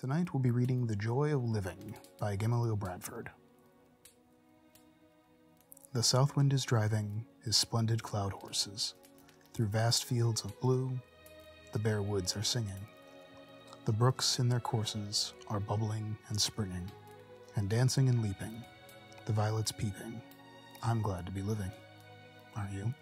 Tonight we'll be reading The Joy of Living by Gamaliel Bradford. The south wind is driving his splendid cloud horses through vast fields of blue. The bare woods are singing. The brooks in their courses are bubbling and springing, and dancing and leaping. The violets peeping. I'm glad to be living. Aren't you?